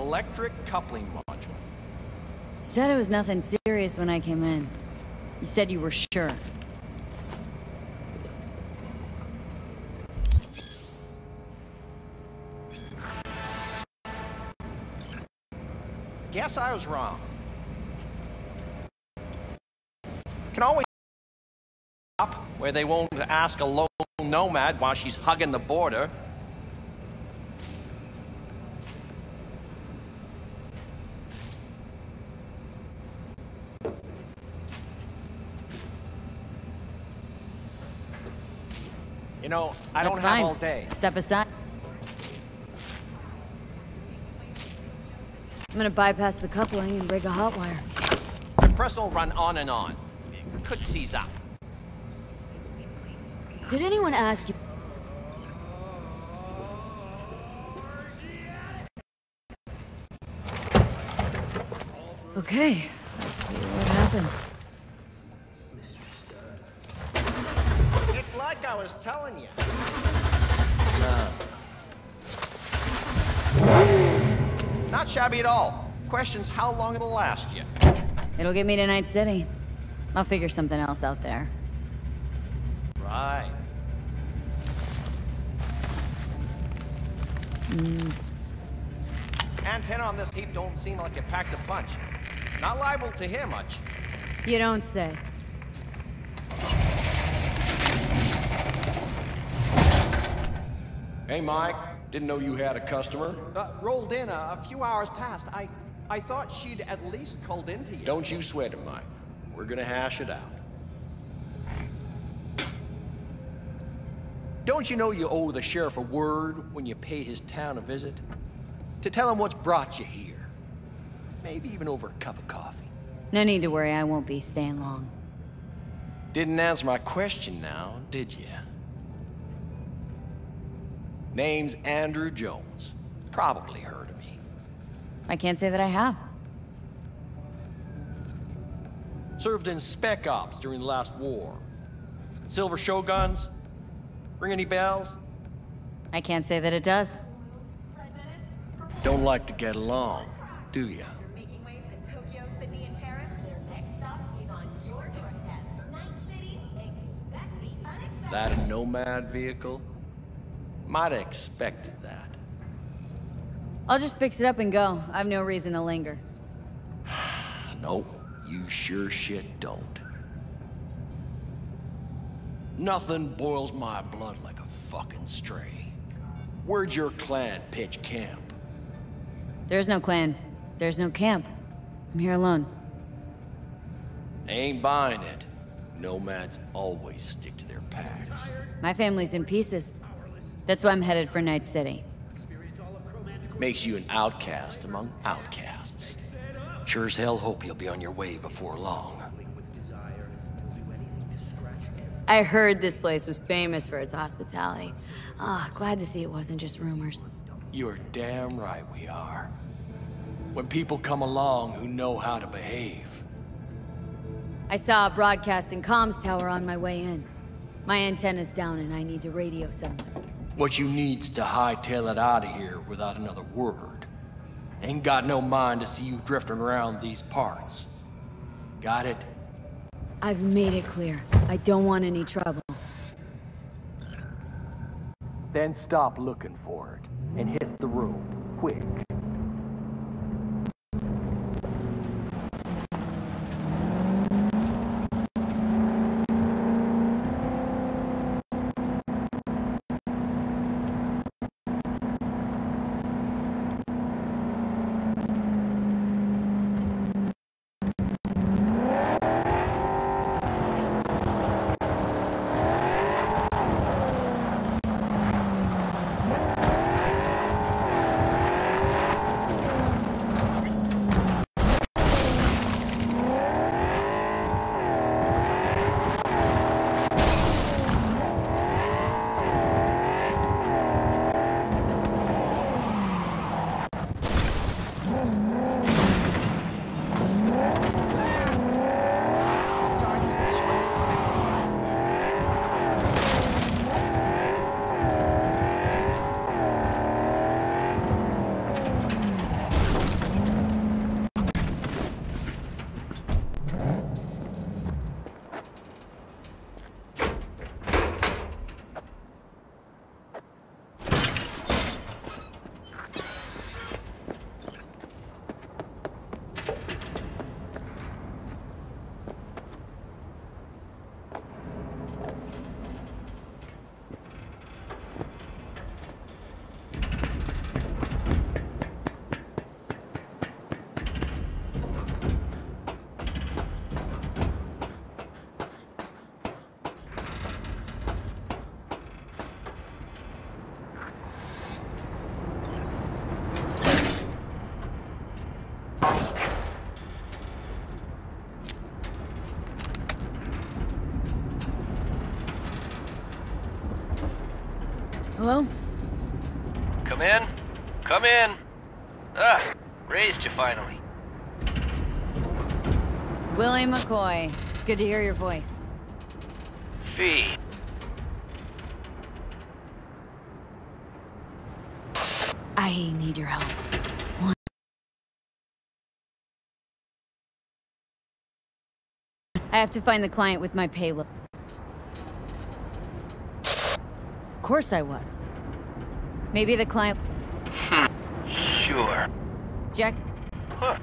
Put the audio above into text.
Electric coupling module. Said it was nothing serious when I came in. You said you were sure. Guess I was wrong. Can always up where they won't ask a lone nomad while she's hugging the border. You know, I That's don't fine. have all day. Step aside. I'm gonna bypass the coupling and break a hot wire. Compressor will run on and on. It could seize up. Did anyone ask you? Okay, let's see what happens. It's like I was telling you. Not shabby at all. Question's how long it'll last you. It'll get me to Night City. I'll figure something else out there. Right. Hmm. Antenna on this heap don't seem like it packs a punch. Not liable to hear much. You don't say. Hey, Mike. Didn't know you had a customer. Uh, rolled in a, a few hours past. I, I thought she'd at least called in to you. Don't you sweat it, Mike. We're gonna hash it out. Don't you know you owe the sheriff a word when you pay his town a visit? To tell him what's brought you here. Maybe even over a cup of coffee. No need to worry, I won't be staying long. Didn't answer my question now, did you? Name's Andrew Jones. Probably heard of me. I can't say that I have. Served in spec ops during the last war. Silver Shoguns? Ring any bells? I can't say that it does. Don't like to get along, do ya? Making waves in Tokyo, Sydney, and Paris. Their next stop is on your doorstep. Night City, expect the unexpected. That a nomad vehicle? Might have expected that. I'll just fix it up and go. I've no reason to linger. No, you sure shit don't. Nothing boils my blood like a fucking stray. Where'd your clan pitch camp? There's no clan. There's no camp. I'm here alone. Ain't buying it. Nomads always stick to their packs. My family's in pieces. That's why I'm headed for Night City. Makes you an outcast among outcasts. Sure as hell hope you'll be on your way before long. with desire and will do anything to scratch I heard this place was famous for its hospitality. Ah, glad to see it wasn't just rumors. You're damn right we are. When people come along who know how to behave. I saw a broadcasting comms tower on my way in. My antenna's down and I need to radio someone. What you need's to hightail it out of here without another word. Ain't got no mind to see you drifting around these parts. Got it? I've made it clear. I don't want any trouble. Then stop looking for it and hit the road, quick. Hello? Come in. Come in. Ah, raised you finally. Willie McCoy. It's good to hear your voice. Fee. I need your help. One- I have to find the client with my payload. Of course I was. Maybe the client... Hmm. Sure. Jack... Huh.